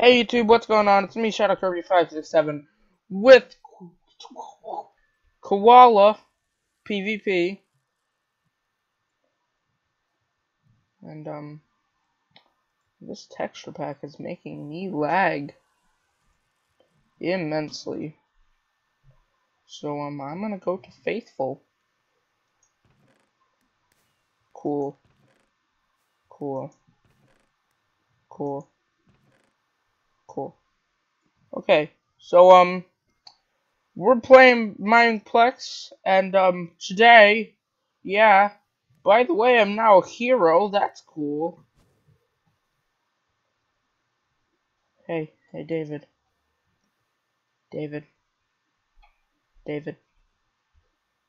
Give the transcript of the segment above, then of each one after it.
Hey YouTube, what's going on? It's me, Shadow Kirby 567 with Koala PvP. And um this texture pack is making me lag immensely. So um I'm gonna go to Faithful. Cool. Cool. Cool. Okay, so, um, we're playing Mineplex, and, um, today, yeah, by the way, I'm now a hero, that's cool. Hey, hey, David. David. David.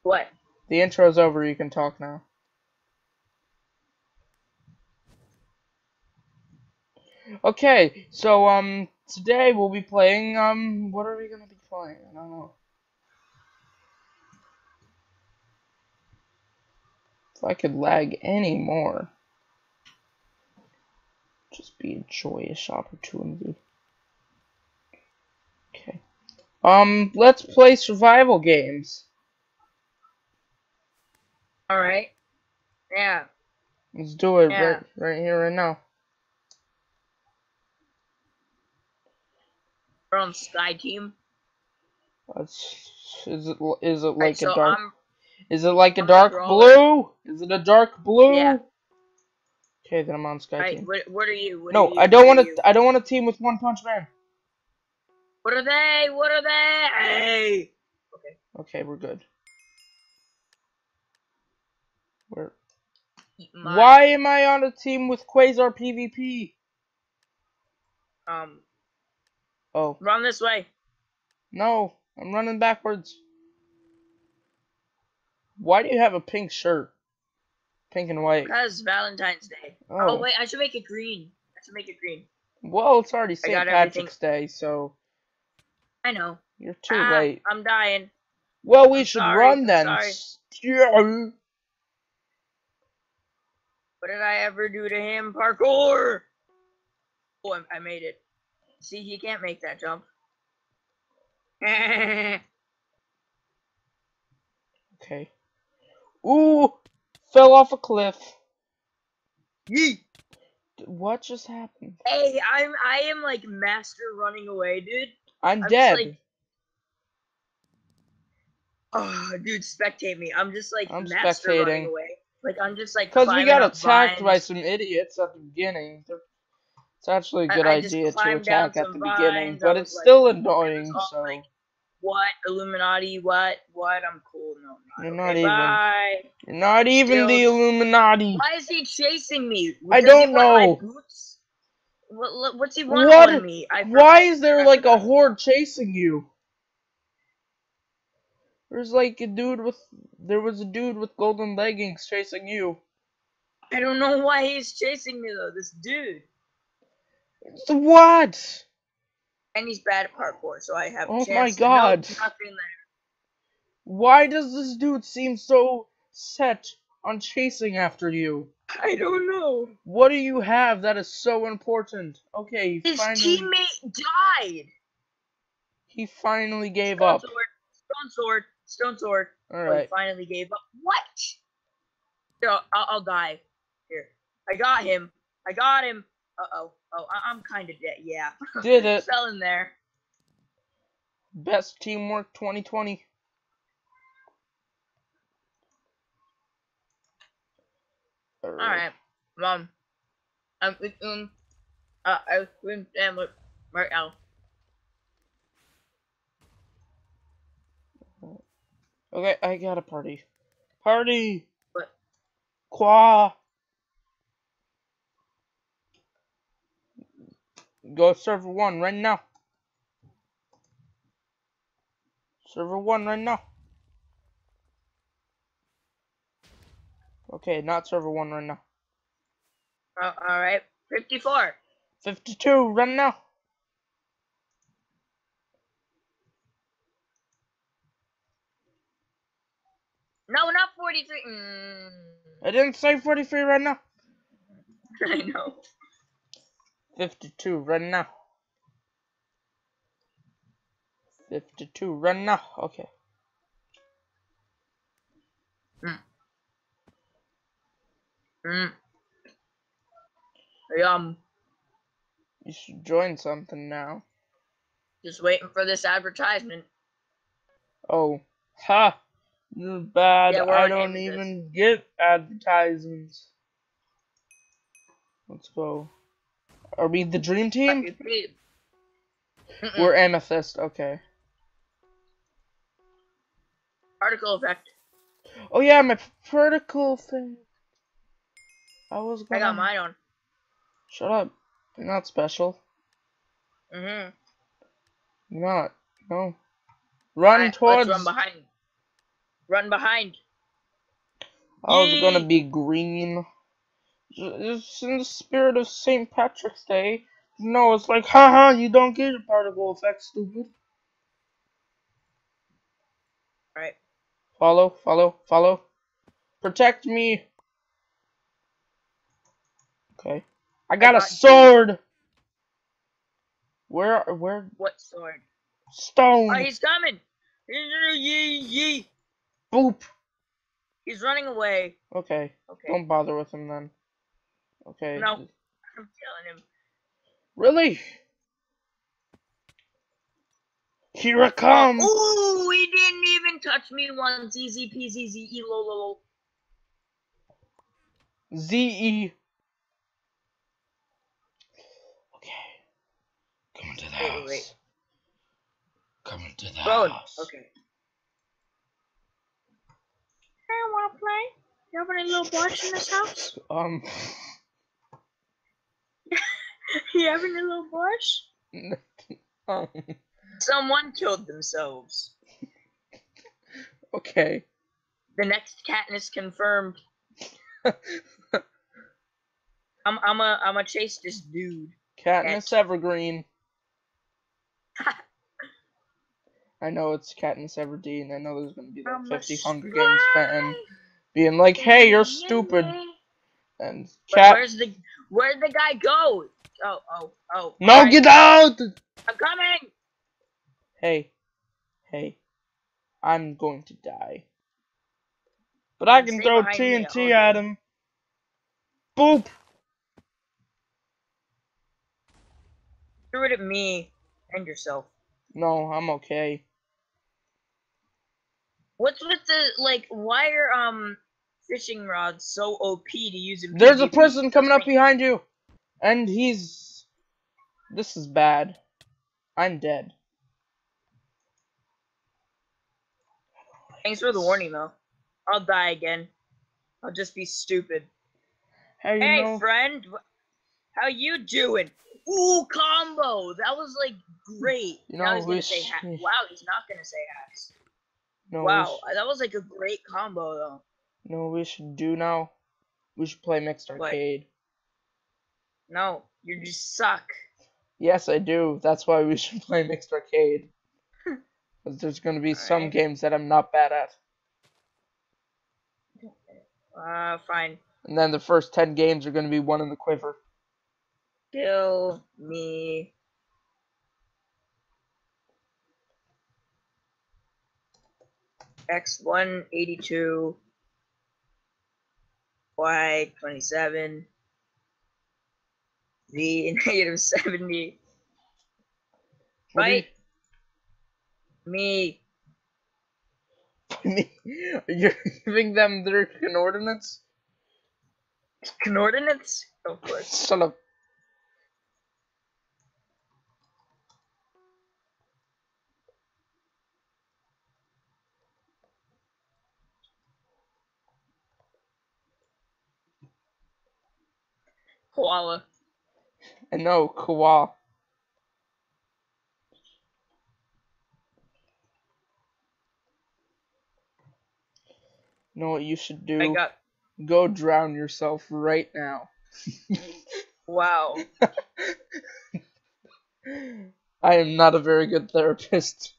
What? The intro's over, you can talk now. Okay, so um today we'll be playing um what are we gonna be playing? I don't know. If I could lag any more. Just be a joyous opportunity. Okay. Um, let's play survival games. Alright. Yeah. Let's do it Yeah. right right here right now. We're on Sky Team. Let's, is it is it Right, like so a dark I'm Is it like a I'm dark brawler. blue? Is it a dark blue? Yeah. Okay, then I'm on Sky right, Team. what, what are you? What No, are you? I don't want to. I don't want to team with One Punch Man. What are they? What are they? Hey! Okay. Okay, we're good. We're. my- Why am I on a team with Quasar PvP? Um, Oh run this way. no, I'm running backwards. Why do you have a pink shirt? Pink and white. Because Valentine's Day. Oh. Oh, wait, I should make it green. I should make it green. well, it's already St. Patrick's Day, so I know. you're too Ah, late. I'm dying. Well, we I'm should sorry, run then. Yeah. What did I ever do to him? Parkour! Oh, I, I made it. See, he can't make that jump. Okay. Ooh, fell off a cliff. Yeet! What just happened? Hey, I'm I am like master running away, dude. I'm, I'm dead. Just, like, oh, dude, spectate me. I'm just like I'm master running away. Like I'm just like Because we got up attacked by some idiots at the beginning. They're- It's actually a good I just idea to attack at the beginning, vines, I but it's like- still annoying, so... like, What Illuminati? What? What? I'm cool. No, I'm You're not. Okay, even. Bye. You're not even the Illuminati. Why is he chasing me? I don't know. What, what- what's he want What- on me? I Why is there like a horde chasing you? There's like a dude with... There was a dude with golden leggings chasing you. I don't know why he's chasing me though. This dude, what? and he's bad at parkour, so I have. Oh my God. nothing there. Why does this dude seem so set on chasing after you? I don't know. What do you have that is so important? Okay, he His finally teammate died. he finally gave stone up. Sword, stone sword. Stone sword. All Oh, he finally gave up. What? I'll, I'll die. Here, I got him. I got him. Uh oh. Oh, I- I'm kind of dead. Yeah. Did it. Fell in there. Best teamwork 2020. All right, mom. I'm with um. Uh, I swim damn it right now. Okay, I got a party. Party. What? Qua. Go server one right now. Server one right now. Okay, not server one right now. Uh, all right, fifty-four. 52 right now. No, not forty-three. Mm, I didn't say 43 right now. I know. 52 run now. 52. Run now. Okay. Mm. Um, You should join something now. just waiting for this advertisement. Oh. Ha! This is bad. Yeah, I don't even get advertisements. Let's go. Are we the dream team? We're amethyst. Okay. Particle effect. Oh yeah, my vertical thing. I was gonna. I got mine on. Shut up. You're not special. Mm-hmm. You're not. No. Run towards. Run behind. Run behind. I was gonna be green. It's in the spirit of St. Patrick's Day. No, it's like, haha, you don't get a particle effect, stupid. Alright. Follow, follow, follow. Protect me. Okay. I got a got sword. Where, where, What sword? stone. Oh, he's coming. Yee, yee. Boop. He's running away. Okay, Okay. don't bother with him then. Okay. No. I'm killing him. Really? Here I come. Ooh, he didn't even touch me once. Easy peasy, z E. Okay. Come into the Wait, house. wait. Come into the Road. house. Okay. Hey, wanna play? You have any little boys in this house? Um. you having a little boys? um, Someone killed themselves. okay. The next Katniss confirmed. I'm I'm a I'm a chase this dude. Katniss Evergreen. I know it's Katniss Everdeen. I know there's gonna be that I'm a 50 Hunger Games fan being like, "Hey, you're stupid." And Cat. where's the where'd the guy go? Oh oh oh. No, alright, get out! I'm coming. Hey, hey, I'm going to die. But I can Stay throw me, TNT oh, at him. Boop! Threw it at me and yourself. No, I'm okay. What's with the like? Why are um fishing rods so OP to use in There's a person coming up behind you! And he's. This is bad. I'm dead. Thanks for the warning though. I'll die again. I'll just be stupid. Hey, know. friend, how you doing? Ooh, combo. That was like great. You now know, he's we gonna say ha- wow. He's not gonna say hacks. no, wow, that was like a great combo though. You know what we should do now? We should play mixed What? arcade. No, you just suck. Yes, I do. That's why we should play mixed arcade. Because there's gonna be some Alright. games that I'm not bad at. Uh, fine. And then the first 10 games are gonna be one in the quiver. Kill me. X one eighty two. Y twenty seven. Z negative seventy. Right? do you- Fight me. You're giving them their coordinates? Coordinates? Of course. Shut up. Koala. I know, Kawa. You know what you should do? I got. Go drown yourself right now. Wow. I am not a very good therapist.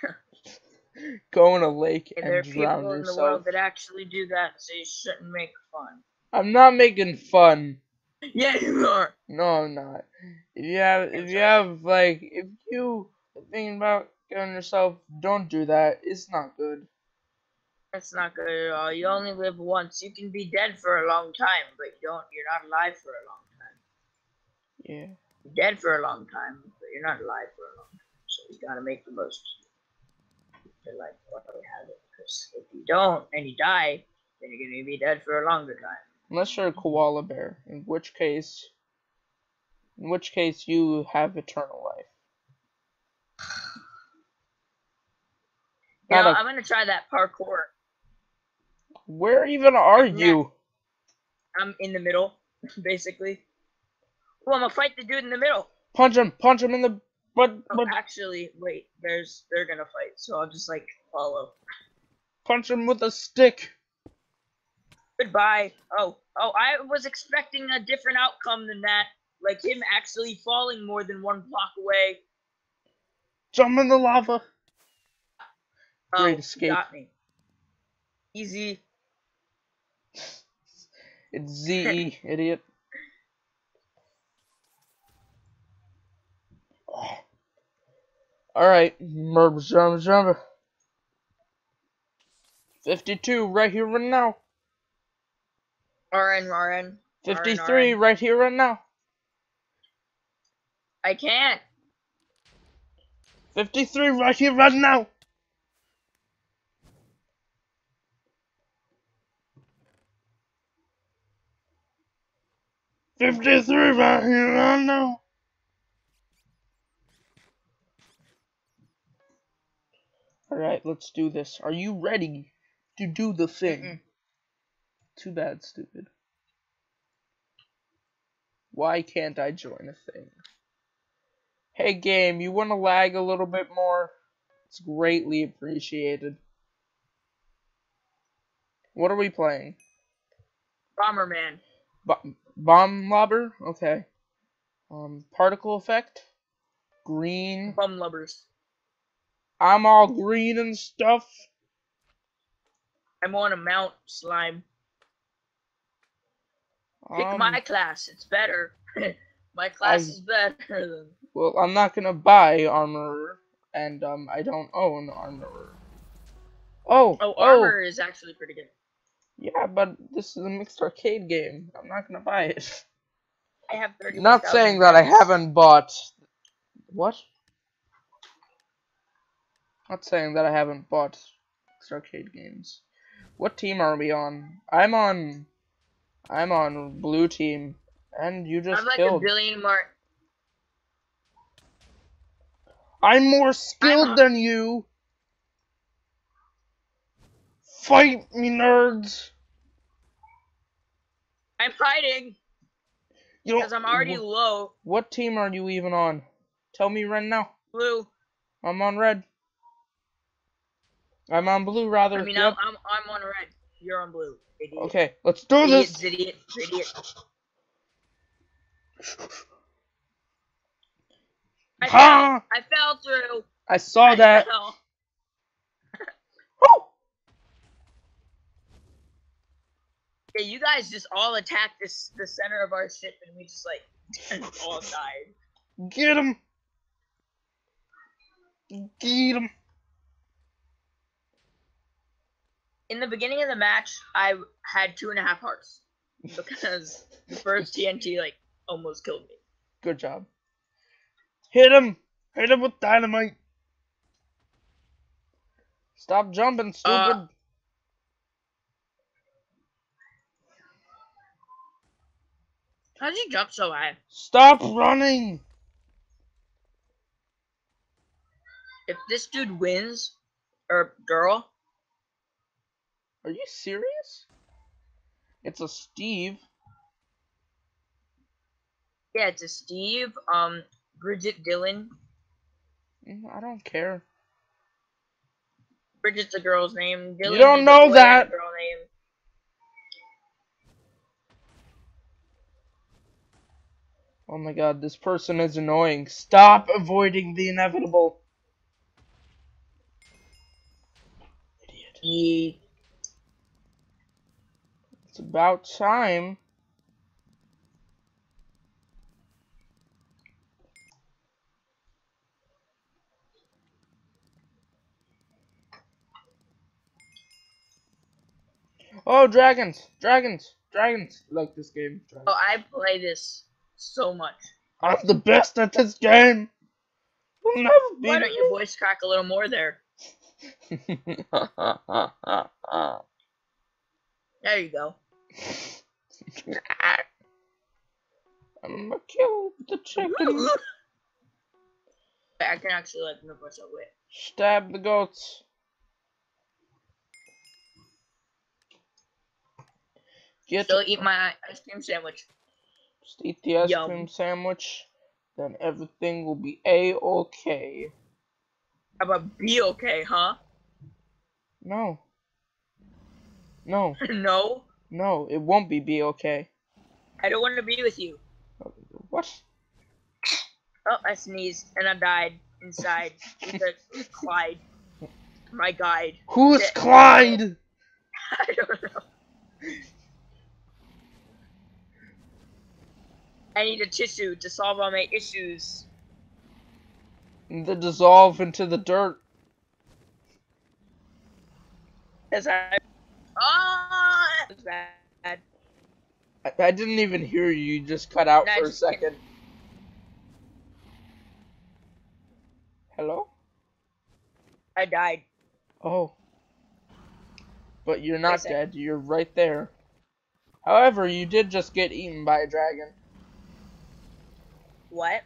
Go in a lake And there are drown people in the world that actually do that, so you shouldn't make fun. I'm not making fun. Yeah, you are. No, I'm not. If you have, if you have like, if you, thinking about killing yourself, don't do that. It's not good. That's not good at all. You only live once. You can be dead for a long time, but you don't. You're not alive for a long time. Yeah. You're dead for a long time, but you're not alive for a long time. So you gotta make the most of your life while you have it. Because if you don't and you die, then you're gonna be dead for a longer time. Unless you're a koala bear, in which case, in which case you have eternal life. You know, Not a- I'm gonna try that parkour. Where even are Next. you? I'm in the middle, basically. Well, I'm gonna fight the dude in the middle. Punch him! Punch him in the but Oh, but actually, wait. There's they're gonna fight, so I'll just like follow. punch him with a stick. Goodbye. Oh, oh, I was expecting a different outcome than that. Like him actually falling more than one block away. Jump in the lava. Oh, Great escape. got me. Easy. It's ZE, idiot. Alright, jump, jump, jump. 52, right here, right now. RN, RN. 53, RN. right here, right now. I can't. 53, right here, right now. Fifty-three right here, right now. All right, let's do this. Are you ready to do the thing? Mm-mm. Too bad, stupid. Why can't I join a thing? Hey, game, you want to lag a little bit more? It's greatly appreciated. What are we playing? Bomberman. Bo- bomb lobber? Okay. Um, particle effect? Green. Bum lubbers. I'm all green and stuff. I'm on a mount slime. Pick Um, my class. It's better. my class I- is better than. Well, I'm not gonna buy armorer, and um, I don't own armorer. Oh, Oh, armor is actually pretty good. yeah, but this is a mixed arcade game. I'm not gonna buy it. I have 30. Not saying that I haven't bought. What? Not saying that I haven't bought mixed arcade games. What team are we on? I'm on. I'm on blue team, and you just I'm like killed. a billion more. I'm more skilled I'm- than you. Fight me, nerds. I'm hiding You because I'm already low. What team are you even on? Tell me right now. Blue. I'm on red. I'm on blue, rather. I mean, Yep. I'm, I'm I'm on red. You're on blue. Idiot. Okay, let's do Idiot, this. idiot, idiot. I fell. I fell through. I saw I that. Yeah, you guys just all attacked this the center of our ship, and we just like all died. Get him. Get him. In the beginning of the match, I had two and a half hearts because the first TNT like almost killed me. Good job. Hit him. Hit him with dynamite. Stop jumping, stupid. Uh, How'd you jump so high? Stop running. If this dude wins, or girl, Are you serious? It's a Steve. yeah, it's a Steve, um, Bridget Dillon. I don't care. Bridget's a girl's name. Dylan you don't know that. Girl name. Oh my god, this person is annoying. Stop avoiding the inevitable. Idiot. Ye- it's about time. Oh, dragons! Dragons! Dragons! Like this game. Dragons. Oh, I play this so much. I'm the best at this game! We'll never Why don't you voice crack a little more there? there you go. I'm gonna kill the chicken. I can actually like move myself away. Stab the goats. Get Still eat my ice cream sandwich. just eat the ice Yum. cream sandwich, then everything will be a okay. How about be okay, huh? No. No, no, no, it won't be be okay. I don't want to be with you. What? Oh, I sneezed and I died inside with a Clyde, my guide. Who is Yeah. Clyde? I don't know. I need a tissue to solve all my issues. The dissolve into the dirt. As I. Ah, that's bad. I, I didn't even hear you. You just cut out No, for a just kidding. second. Hello? I died. Oh. But you're not dead. You're right there. However, you did just get eaten by a dragon. What?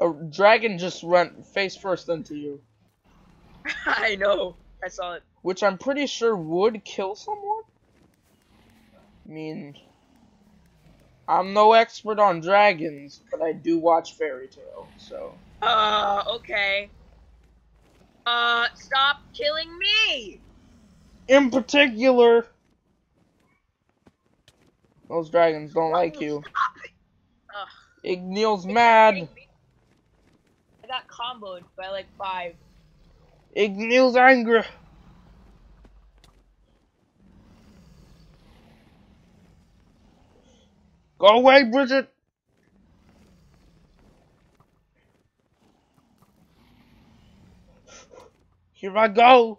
A dragon just went face first into you. I know. I saw it. Which I'm pretty sure would kill someone. I mean, I'm no expert on dragons, but I do watch Fairy Tail, so. Uh, okay. Uh, stop killing me! In particular, those dragons don't like you. Igneel's mad. I got comboed by like five. Igneel's angry. Go away, Bridget. Here I go.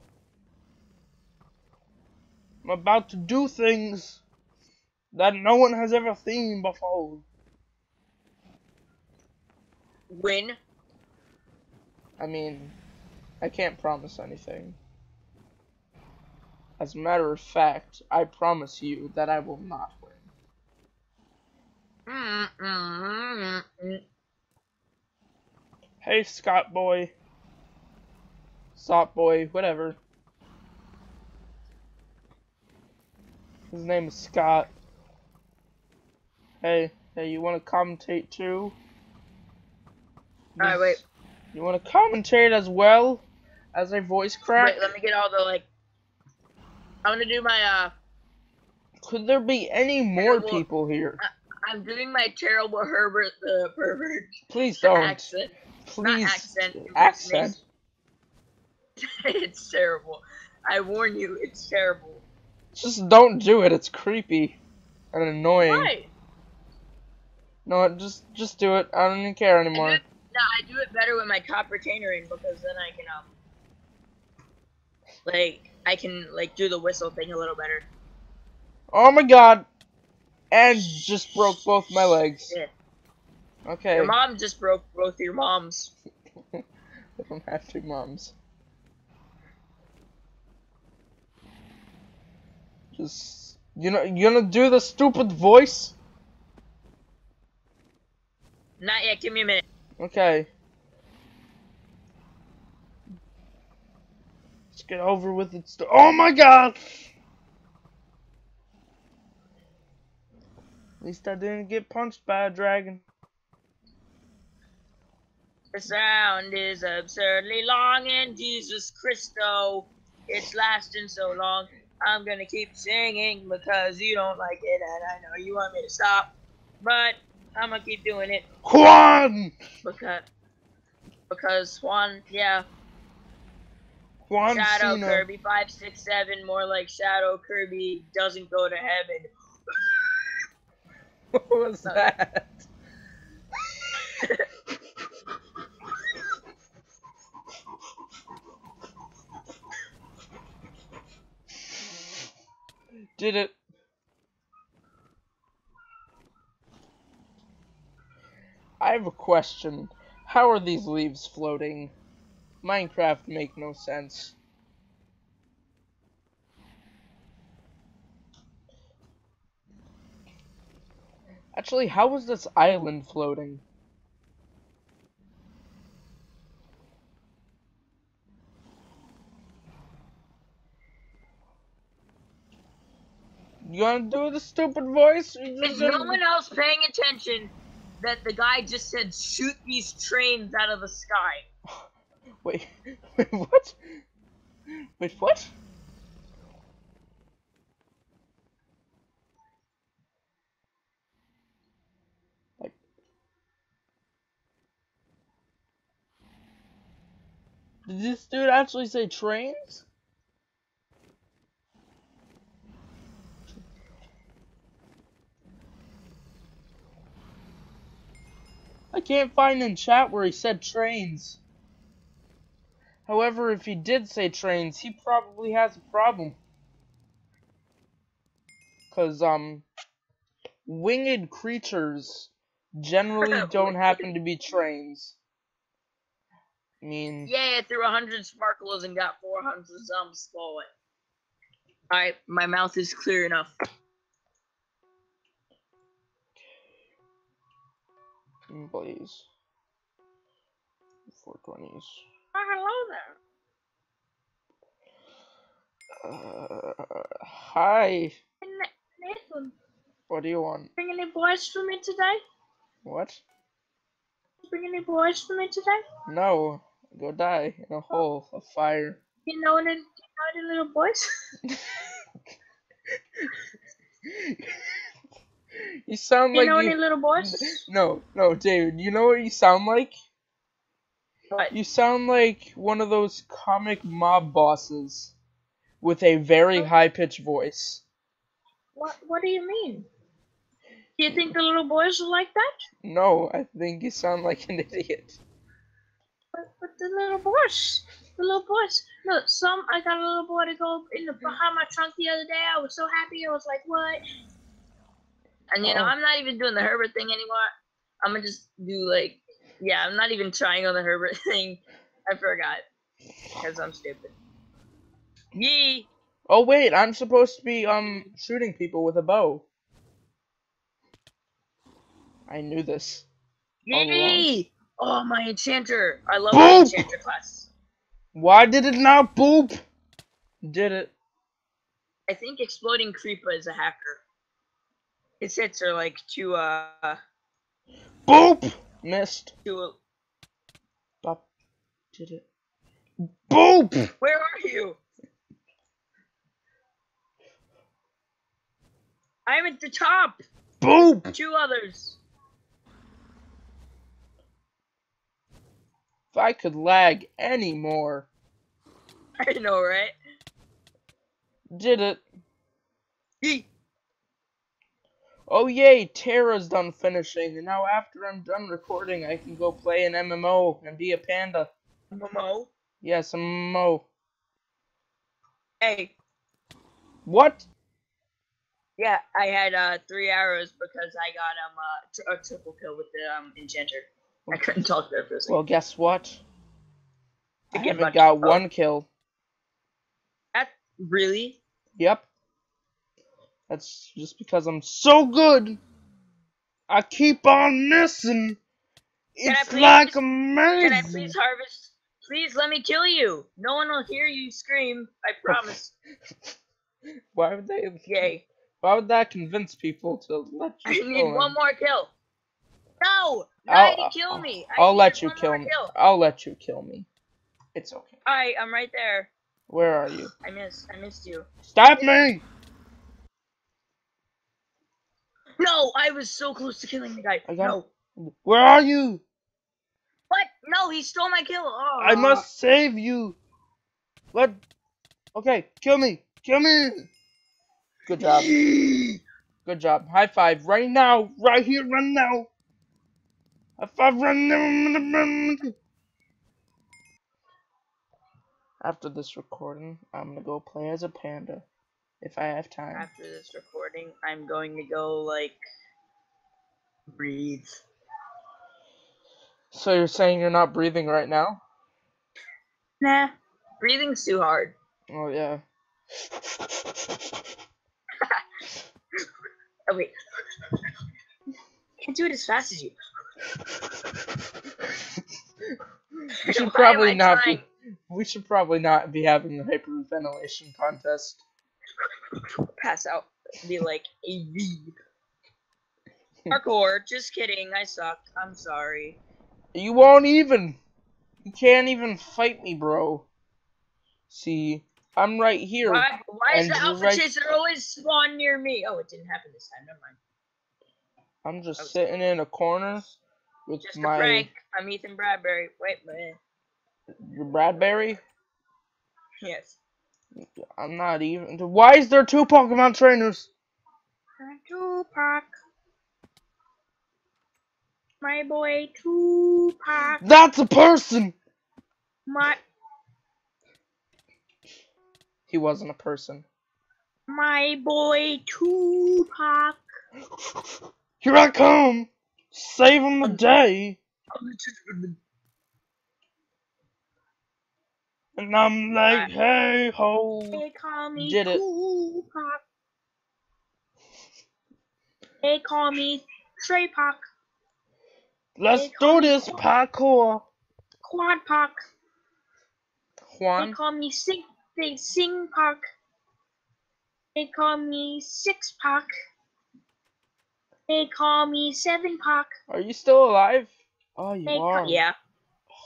I'm about to do things that no one has ever seen before. Win. I mean, I can't promise anything. As a matter of fact, I promise you that I will not. Hey, Scott boy. Sot boy, whatever. His name is Scott. Hey, hey, you want to commentate too? Alright, wait. You want to commentate as well as a voice crack? Wait, let me get all the like. I'm gonna do my uh. Could there be any more people here? I'm doing my terrible Herbert the pervert Please don't. accent. Not Please. accent. Accent. it's terrible. I warn you, it's terrible. Just don't do it. It's creepy and annoying. Why? No, just just do it. I don't even care I anymore. it, no, I do it better with my copper retainering because then I can um. Like I can like do the whistle thing a little better. Oh my god! And just broke both my legs. Yeah. Okay. Your mom just broke both your moms. I don't have two moms. Just you know you gonna do the stupid voice? Not yet. Give me a minute. Okay. Let's get over with it. Oh my god! At least I didn't get punched by a dragon. The sound is absurdly long, and Jesus Christo, it's lasting so long. I'm gonna keep singing because you don't like it, and I know you want me to stop, but I'm gonna keep doing it Juan! because because Juan, yeah, Juan Shadow Cena. Kirby five six seven, more like Shadow Kirby doesn't go to heaven. What was that? Did it. I have a question. How are these leaves floating? Minecraft make no sense. Actually, how was this island floating? You wanna do the stupid voice? Is no one else paying attention that the guy just said shoot these trains out of the sky? Wait, wait, what? Wait, what? Did this dude actually say trains? I can't find in chat where he said trains. However, if he did say trains, he probably has a problem. Cause um winged creatures generally don't happen to be trains. I mean Yeah, I threw 100 sparkles and got 400 zombies falling. Alright, my mouth is clear enough. please. Four twenties. Oh, hello there. Uh, hi. Nathan, What do you want? bring any boys for me today? What? Bring any boys for me today? No. Go die in a oh. hole of fire. You know any, you know any little boys? you sound like you like know you... any little boys? No, no, David. You know what you sound like? What? You sound like one of those comic mob bosses with a very high pitched voice. What, what do you mean? Do you think the little boys are like that? No, I think you sound like an idiot. But, but the little boys, the little boys. Look, some I got a little boy to go in the behind my trunk the other day. I was so happy. I was like, what? And you know, Oh. I'm not even doing the Herbert thing anymore. I'm gonna just do like, yeah, I'm not even trying on the Herbert thing. I forgot because I'm stupid. Yee! Oh wait, I'm supposed to be um shooting people with a bow. I knew this. Yee! Oh, my enchanter! I love Boop! my enchanter class. Why did it not boop? Did it? I think exploding creeper is a hacker. His hits are like too uh Boop! Missed. too. Bop. Did it? Boop! Where are you? I'm at the top. Boop! Two others. If I could lag any more. I know, right? Did it? Yee. Oh yay, Terra's done finishing, and now after I'm done recording, I can go play an MMO and be a panda. Momo. Yes, a MMO. Hey. What? Yeah, I had uh three arrows because I got um uh, a triple kill with the um enchanter. I couldn't talk there for a second. Well, guess what? I haven't got one kill. That really? Yep. That's just because I'm so good. I keep on missing. It's please- like Can I please harvest? Please let me kill you. No one will hear you scream. I promise. Why would they? Yay. Why would that convince people to let you? I need one more kill. No! I'll- to kill me. I I'll let you kill me. Kill. I'll let you kill me. It's okay. Alright, I'm right there. Where are you? I missed. I missed you. Stop me! No, I was so close to killing the guy. I got no. Where are you? What? No, he stole my kill. Oh. I must save you. What? Okay, kill me. Kill me. Good job. Good job. High five right now. Right here, right now. High five right. After this recording, I'm gonna go play as a panda. if I have time. After this recording, I'm going to go like breathe. So you're saying you're not breathing right now? Nah, breathing's too hard. Oh yeah. Oh wait, can't do it as fast as you. We should probably not trying? be. We should probably not be having the hyperventilation contest. Pass out. Be like a V. Parkour. Just kidding. I suck. I'm sorry. You won't even. You can't even fight me, bro. See, I'm right here. Why? Why is the alpha right- chaser always spawn near me? Oh, it didn't happen this time. Never mind. I'm just oh, Okay. sitting in a corner with Just a my prank. I'm Ethan Bradbury. Wait, man. your Bradbury. Yes. I'm not even. Why is there two Pokemon trainers? Tupac. My boy Tupac. That's a person. My He wasn't a person. my boy Tupac. Here I come, saving the day, and I'm like, hey ho. They call me Did it. Tupac. They call me Trey Pac. Let's do this parkour. Quad Pac. They call me Sing. They Sing Pac. They call me Six Pac. They call me Seven Pac. are you still alive? Oh, you They are. call, yeah.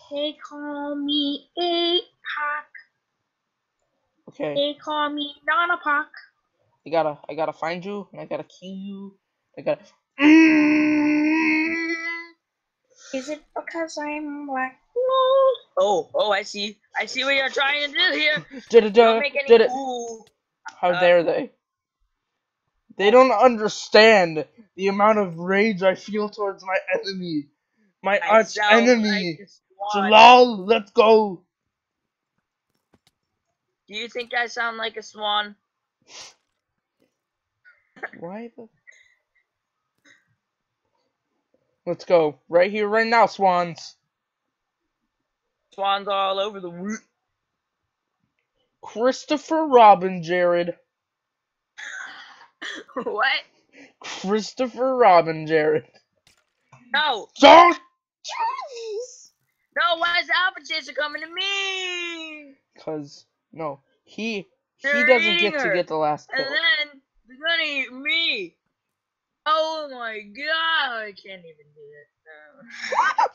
They call me Eight Pac. Okay, They call me Nana Pac. I gotta, I gotta find you, and I gotta kill you. I gotta. Is it because I'm black? Oh, oh, I see. I see what you're trying to do here. Did it? Don't make any Did it? How Uh, dare they? They don't understand the amount of rage I feel towards my enemy. My I arch enemy. like. Jalal, let's go. Do you think I sound like a swan? Why the? Let's go. Right here, right now, swans. Swans all over the root. Christopher Robin Jared. what? Christopher Robin Jared. No, Don't! no, why is the Alpha Chaser coming to me? Cause, no. He, he They're doesn't eating get to get the last And kill. then they're gonna eat me. Oh my god, I can't even do it. No.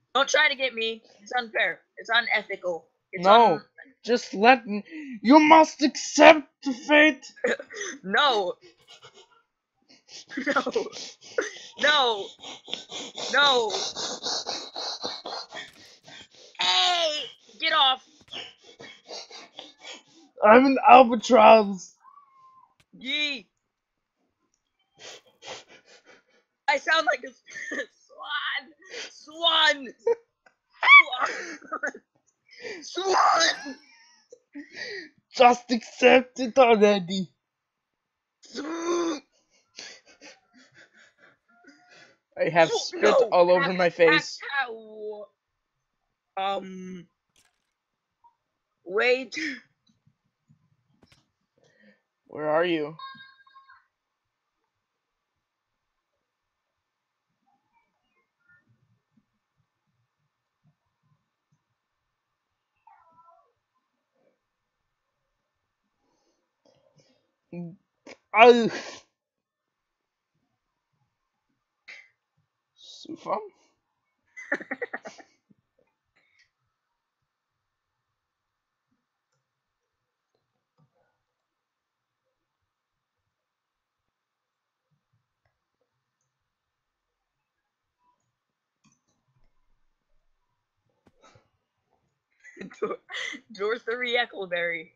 Don't try to get me. It's unfair. It's unethical. It's No. un- Just let me. You must accept the fate. no. No. No. No. Hey! Get off. I'm an albatross. Yee. I sound like a swan. Swan. Swan. Swan. Just accept it already. I have spit no. all over my face. Um. Wait. Where are you? Oh. Sufam? Dor- Dorothy Eccleberry.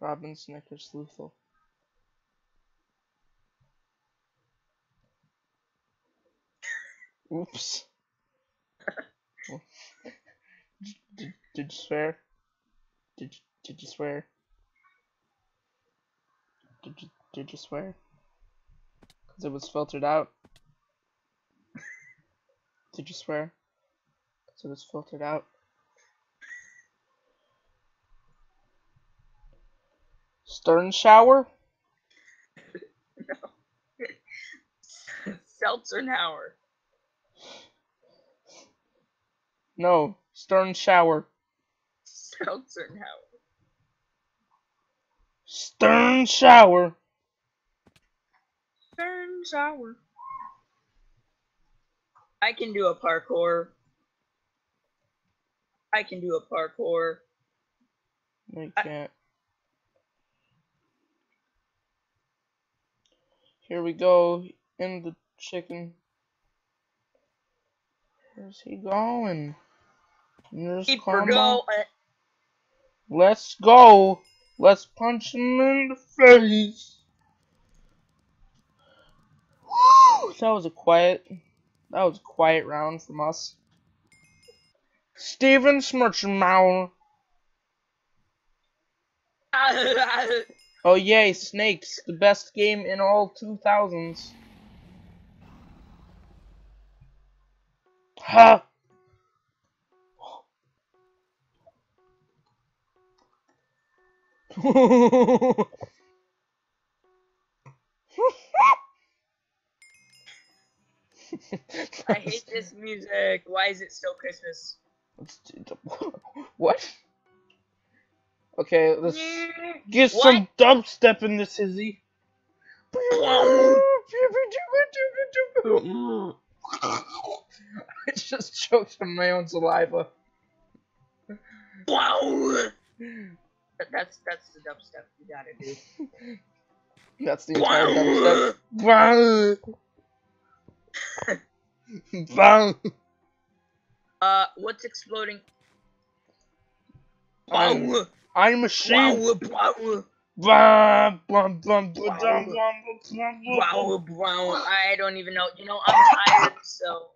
Robin Snickers Lethal. Oops. did, did you swear? Did you, did you swear? Did you did you swear? Cause it was filtered out. did you swear? Cause it was filtered out. Stern shower? no. Seltzernauer. No, stern shower. Seltzernauer. Stern shower. Stern shower. I can do a parkour. I can do a parkour. No, you I- can't. Here we go in the chicken. Where's he going? There's Keep Karma. Let's go. Let's punch him in the face. Woo! That was a quiet. That was a quiet round from us. Steven Smirchenmauer. Oh yay, Snakes, the best game in all 2000s. Ha! I hate this music. Why is it still Christmas? what? Okay, let's get some dubstep in this, Izzy. I just choked on my own saliva. That's that's the dubstep you gotta do. That's the entire dubstep. Uh, what's exploding? Wow. I'm a sheep. I don't even know. You know, I'm tired, so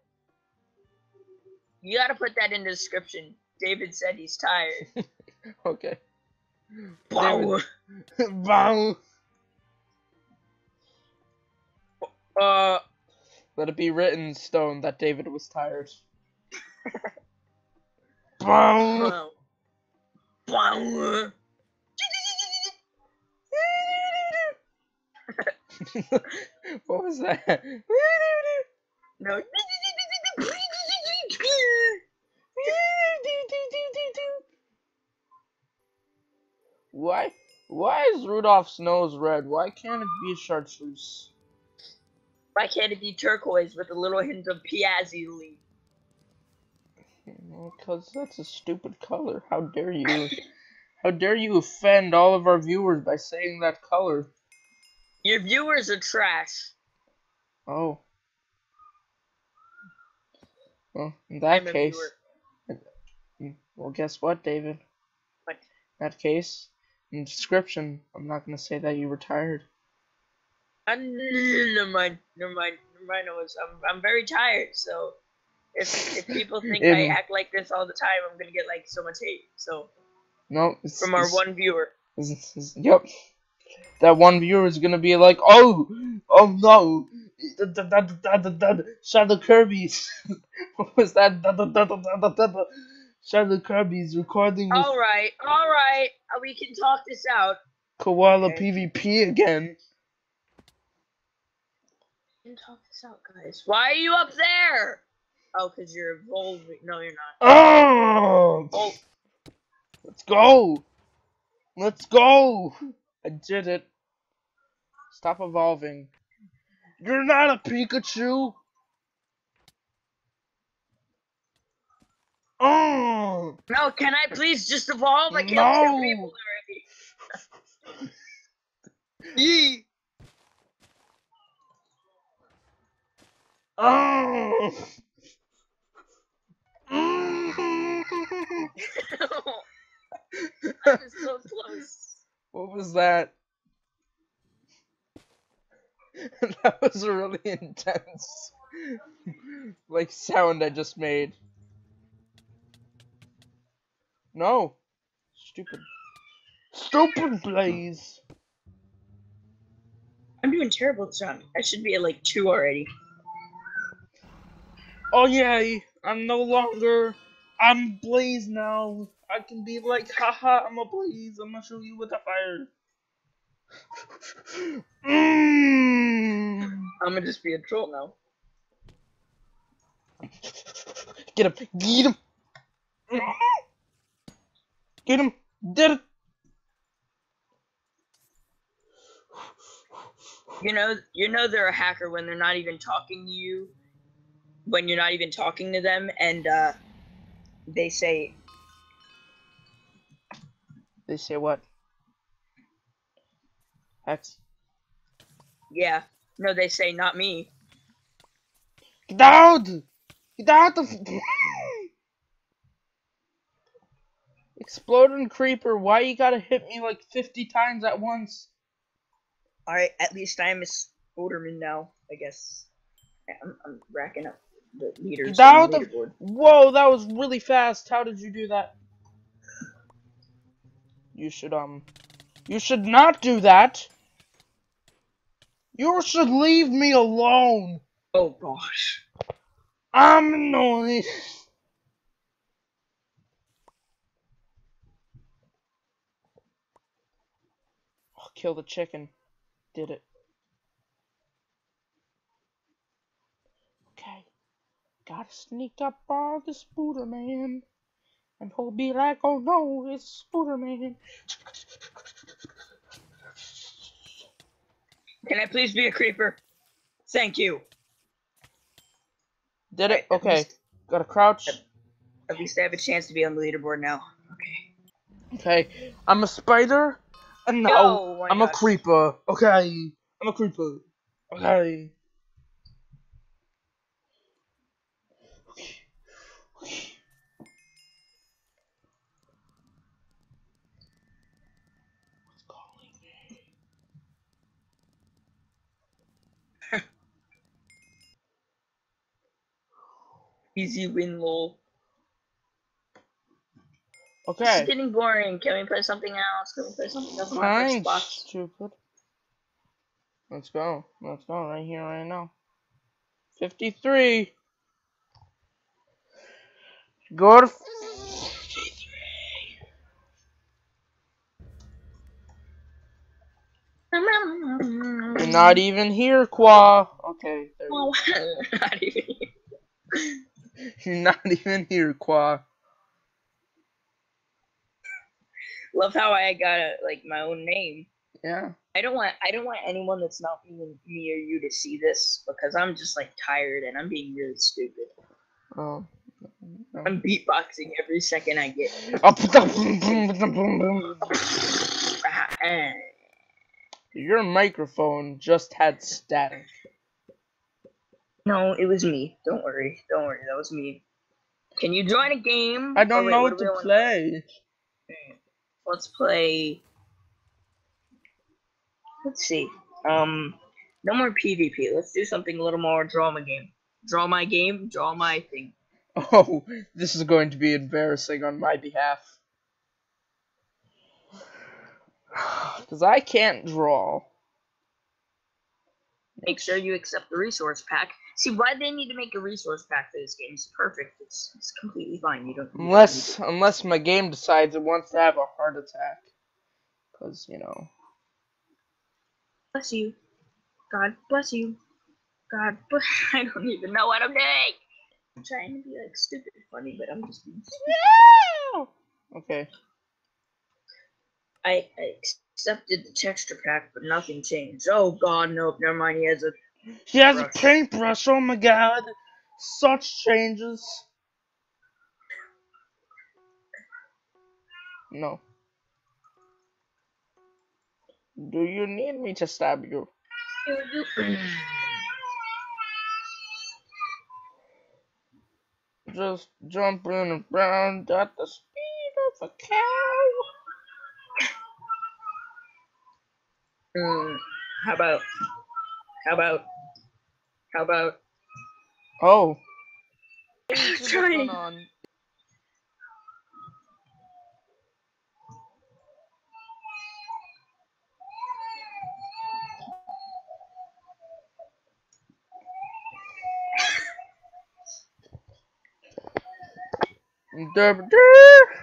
you gotta put that in the description. David said he's tired. Okay. Wow. Wow. Uh, Let it be written in stone that David was tired. Wow. Wow. what was that? No. Why? Why is Rudolph's nose red? Why can't it be chartreuse? Why can't it be turquoise with a little hint of piazzuli? Because that's a stupid color. How dare you? How dare you offend all of our viewers by saying that color? Your viewers are trash. Oh. Well, in I'm that case, viewer. well, guess what, David? What? In that case, in the description, I'm not gonna say that you were tired. Uh, never mind. Never mind. Never mind. I was. I'm. I'm very tired. So, if if people think I act like this all the time, I'm gonna get like so much hate. So No, it's, from our it's- one viewer. it's- yep. That one viewer is gonna be like, oh, oh no, da- da- da- da- da- da- da- Shadow Kirby's. what was that? Da- da- da- da- da- da- da- da. Shadow Kirby's recording with All right. All right. uh, We can talk this out. Quala Okay. PvP again. We can talk this out, guys. Why are you up there? Oh, cause you're evolving. No, you're not. Oh! Oh, Let's go! Let's go! I did it. Stop evolving. You're not a Pikachu! Oh! no! Can I please just evolve? I killed No. people already. Yee. Oh! I was so close. What was that? that was a really intense like sound I just made. No. Stupid. Stupid Blaze. I'm doing terrible this round. I should be at like two already. Oh yay! I'm no longer. I'm Blaze now. I can be like, haha, I'm a Blaze. I'm gonna show you with the fire. mm. I'm gonna just be a troll now. Get him! Get him! Get him! Did it! You know, you know they're a hacker when they're not even talking to you, when you're not even talking to them, and uh, they say, They say what? Hex. "Yeah, no," they say, "Not me." Get out! Get out of. Exploding creeper, why you gotta hit me like 50 times at once? All right, at least I'm a Spoderman now. I guess I'm, I'm racking up the leaders. On the leaderboard. Whoa, that was really fast. How did you do that? You should, um, you should not do that. You should leave me alone. Oh gosh. I'm annoyed. Oh, kill the chicken. Did it. Okay. Gotta sneak up on the Spooder Man. And he'll be like, oh no, it's Spooder Man. Can I please be a creeper? Thank you. Did it? Okay. Gotta crouch. At least I have a chance to be on the leaderboard now. Okay. Okay. I'm a spider. And No, oh, why I'm a creeper. Okay. I'm a creeper. Okay. Easy win, lol. Okay. This is getting boring. Can we play something else? Can we play something else on my Fine, Xbox? stupid. Let's go. Let's go right here, right now. 53. Go to 53. You're not even here, Qua. Okay. There Oh, not even here. You're not even here, Qua. Love how I got a, like my own name. Yeah. I don't want I don't want anyone that's not even me or you to see this because I'm just like tired and I'm being really stupid. Oh. I'm beatboxing every second I get. Your microphone just had static. No, it was me. Don't worry. Don't worry. That was me. Can you join a game? I don't Oh, wait, know what what do we to play. Let's play. Let's see. Um, no more PvP. Let's do something a little more drama game. Draw my game. Draw my thing. Oh, this is going to be embarrassing on my behalf. Because I can't draw. Make sure you accept the resource pack. See why they need to make a resource pack for this game? It's perfect. It's, it's completely fine. You don't. you don't Unless, unless my game decides it wants to have a heart attack. Because, you know. bless you. God bless you. God bless. I don't even know what I'm doing. I'm trying to be like stupid funny, but I'm just being stupid. Okay. I, I accepted the texture pack, but nothing changed. Oh god, nope, never mind. He has a He has a paintbrush, oh my god. Such changes. No. Do you need me to stab you? Just jumping around at the speed of a cow. Hmm. How about? How about? How about? Oh. Hey, what's Trying. going on? Derp- derp.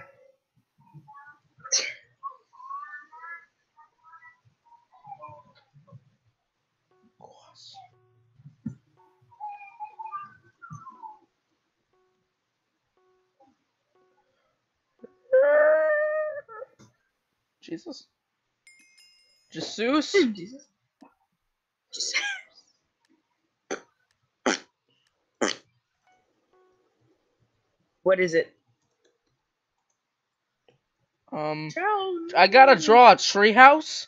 Jesus. Jesus? Jesus. What is it? Um, I gotta draw a treehouse?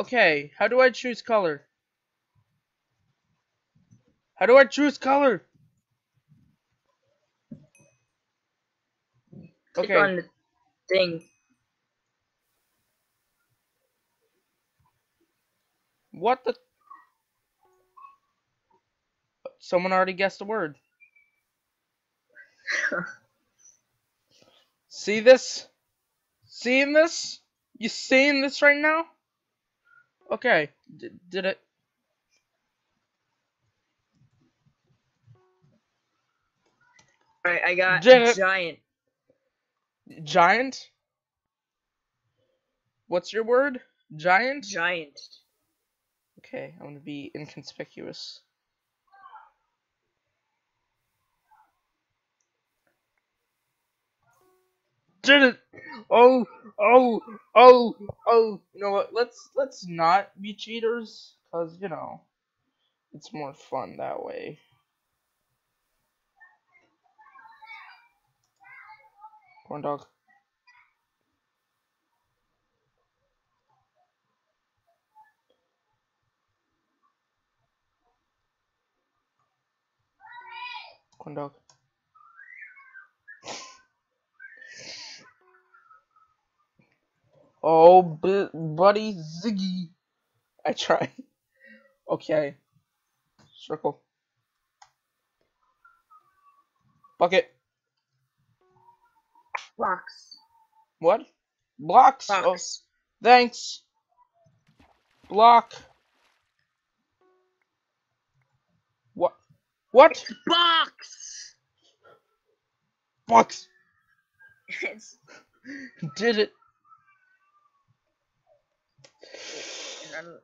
Okay, how do I choose color? How do I choose color? Okay, thing. what the? Someone already guessed the word. See this? Seeing this? You seeing this right now? Okay, D did it? Alright, I got Did it. giant. Giant? What's your word? Giant? Giant. Okay, I'm gonna be inconspicuous. Did it! Oh, oh, oh, oh. You know what? Let's let's not be cheaters, cause you know, it's more fun that way. Corn dog. Corn dog. Oh, bu- buddy Ziggy. I try. Okay. Circle. Bucket. Box. What? Blocks. Oh, thanks. Block. What? What? Box! Box. it's. Did it. I don't-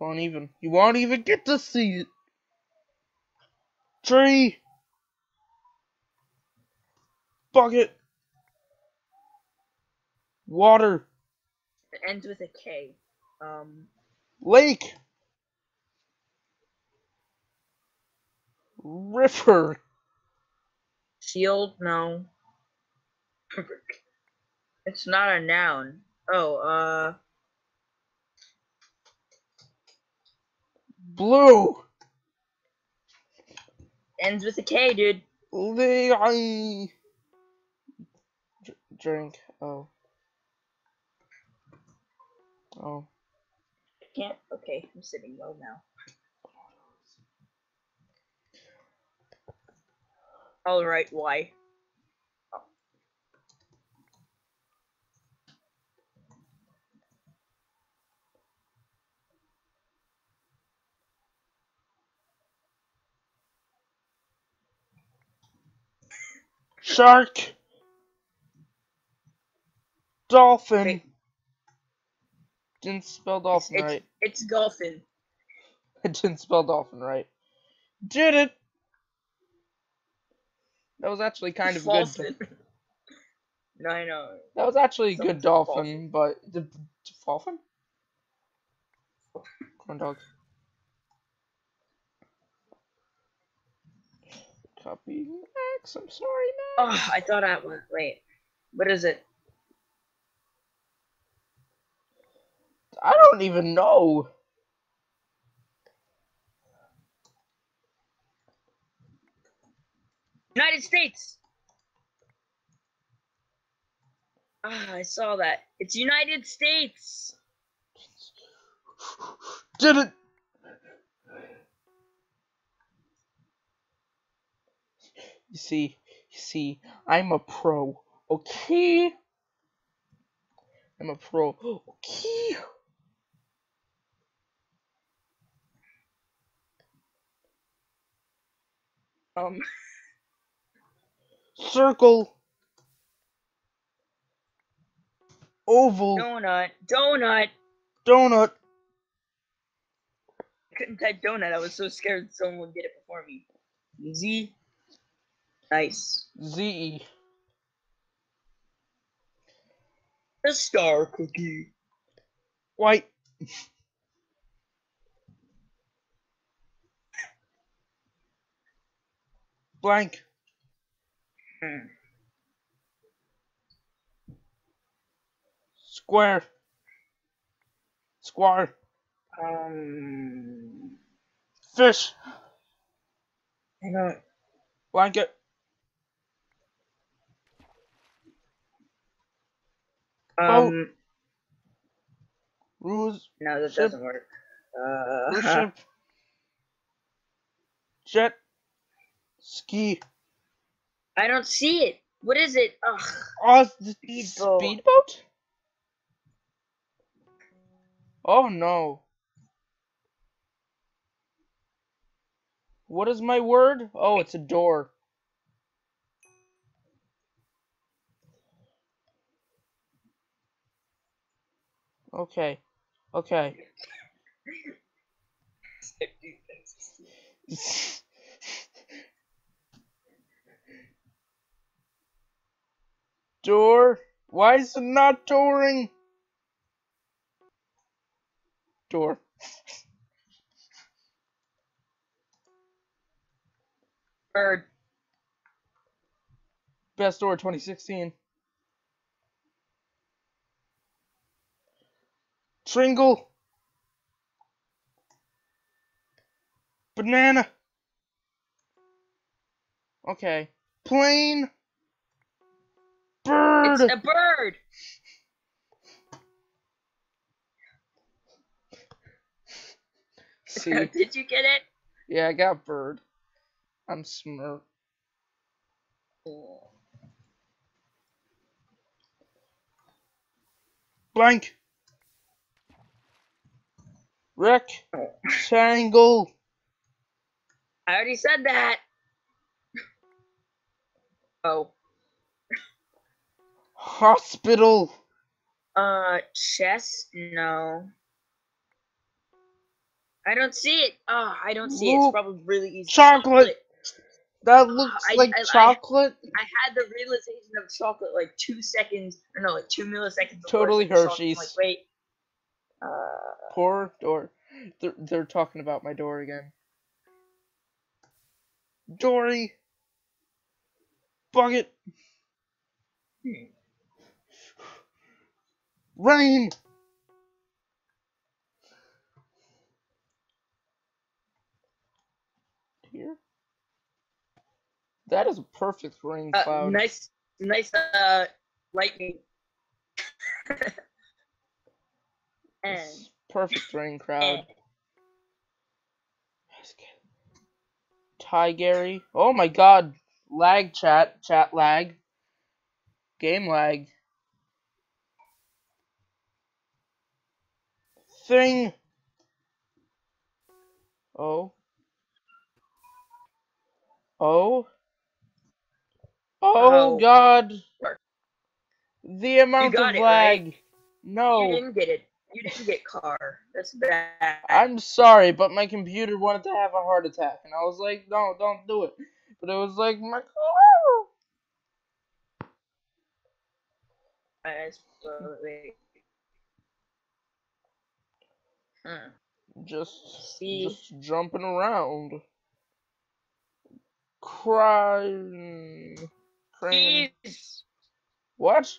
Won't even. You won't even get to see it. Tree. Bucket. Water. It ends with a K. Um. Lake. River. Shield? No. it's not a noun. Oh, uh. Blue. Ends with a K, dude. Dr- Drink. Oh. Oh. Can't. Okay, I'm sitting low now. Alright, why? Shark. Dolphin. Wait. Didn't spell dolphin it's, right. It's golfing. I didn't spell dolphin right. Did it. That was actually kind of good. Dolphin. no, I know. That was actually a good said dolphin, but the dolphin. Corn dog. Copy X. I'm sorry, man. Oh, I thought I was. Wait. What is it? I don't even know. United States. Ah, I saw that. It's United States. Did it! You see, you see, I'm a pro. Okay? I'm a pro. Okay? Um, Circle. Oval. donut, donut. Donut. I couldn't type donut. I was so scared someone would get it before me. Z. Nice. Z. A star cookie. White. Blank. Hmm. Square. Square. Um, Fish. I don't. Blanket. Um, Ruse. no, that ship. doesn't work. Uh, ship. Jet. Ski. I don't see it. What is it? Ugh. Oh, the Speedboat. speedboat? Oh no. What is my word? Oh, it's a door. Okay. Okay. Door? Why is it not touring? Door. Bird. Best door 2016. Tringle. Banana. Okay. Plane. Bird. It's a bird. See? Did you get it? Yeah, I got bird. I'm smart. Blank. Rectangle. I already said that. Oh. Hospital. Uh, chest? No. I don't see it. Oh, I don't see it. It's probably really easy. Chocolate. That looks I- like I- I- chocolate. I had the realization of chocolate like two seconds, or no, like two milliseconds. Totally I. I'm Hershey's. Like, wait. Uh, Poor door. They're, they're talking about my door again. Dory. Bucket. hmm. Rain. Here. That is a perfect rain uh, cloud. nice, nice, uh, lightning. It's perfect rain crowd. Ty Gary. Oh my god. Lag chat. Chat lag. Game lag. Thing. Oh. Oh. Oh Oh. god. The amount of lag. right? No. you didn't get it. You didn't get car. That's bad. I'm sorry, but my computer wanted to have a heart attack, and I was like, no, don't do it. But it was like, my I suppose- wait. Hmm. just, See? just jumping around, crying, crying. What?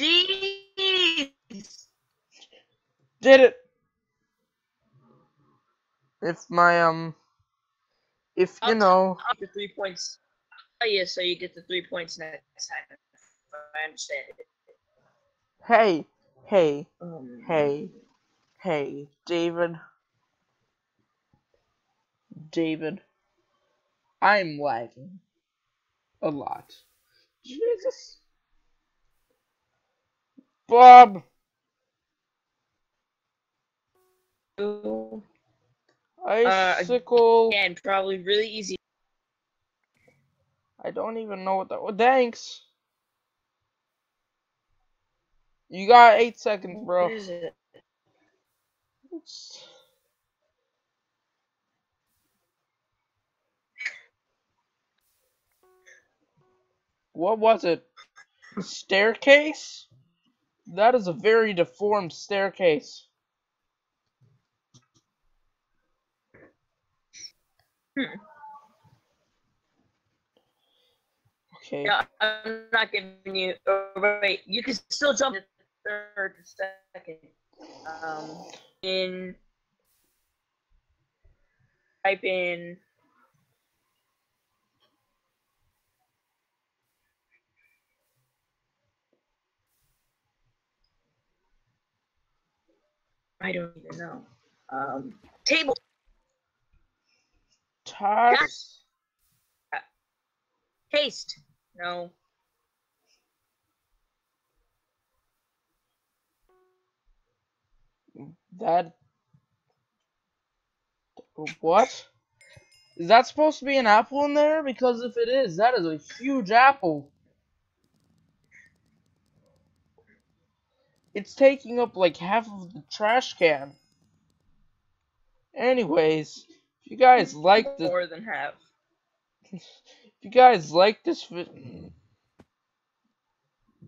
Cheese. Did it? If my um, if you I'll- know, I'll three points. Oh yeah, so you get the three points next time. I understand it. hey, hey, Um, hey, hey, David, David, I'm lagging a lot. Jesus, Bob, icicle. Uh, probably really easy. I don't even know what that. Oh, thanks. You got eight seconds, bro. What is it? It's- What was it? Staircase? That is a very deformed staircase. Hmm. Okay. No, I'm not giving you. Oh, wait, you can still jump to third, second. Um, in type in. I don't even know. Um, table. Tax. Taste. No. That. What? Is that supposed to be an apple in there? Because if it is, that is a huge apple. It's taking up like half of the trash can. Anyways, if you guys like this More than half. if you guys like this vi-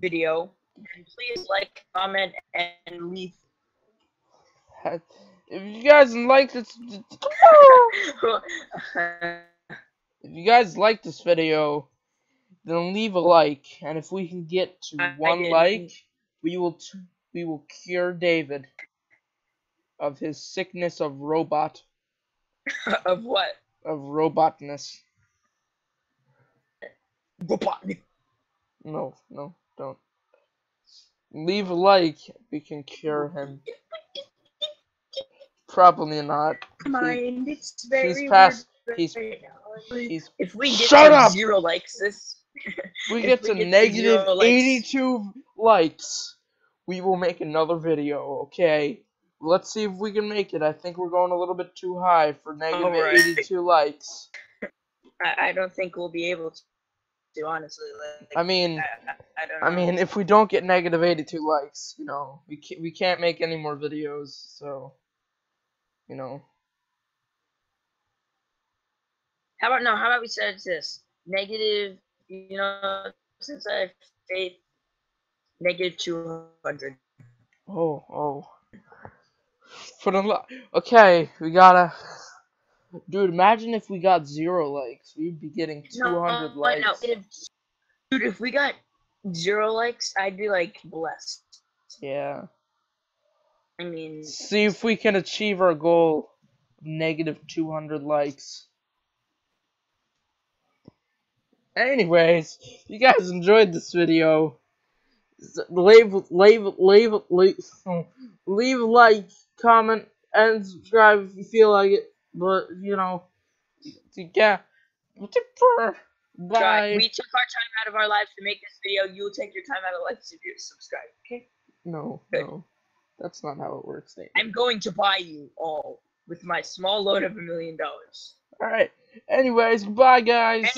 Video. Please like, comment, and leave. if you guys like this, if you guys like this video, then leave a like, and if we can get to one like, we will t- we will cure David of his sickness of robot of what? of robotness. Robotnik. No, no, don't. Leave a like. We can cure him. Probably not. Mind, it's very He's past. weird He's right now. he's. If we get Shut to up! zero likes this, We get we to get to negative zero likes- 82 likes. We will make another video. Okay. Let's see if we can make it. I think we're going a little bit too high for negative Alright. 82 likes. I, I don't think we'll be able to. to honestly, like, I mean, I, I, I. I mean, if we don't get negative 82 likes, you know, we can't, we can't make any more videos. So, you know, how about no? How about we set it to this negative? You know, since I faith, negative two hundred. oh, oh. For the li- okay, we gotta. Dude, imagine if we got zero likes. We'd be getting 200 likes. No, if, dude, if we got zero likes, I'd be like blessed. Yeah. I mean, See if we can achieve our goal negative 200 likes. Anyways, if you guys enjoyed this video, leave, leave, leave, leave, leave a like, comment, and subscribe if you feel like it. But, you know, yeah. try. Bye. we took our time out of our lives to make this video. You'll take your time out of life if you subscribe. Okay. No, no. That's not how it works, Nate. I'm going to buy you all with my small loan of a million dollars. Alright. Anyways, goodbye, guys.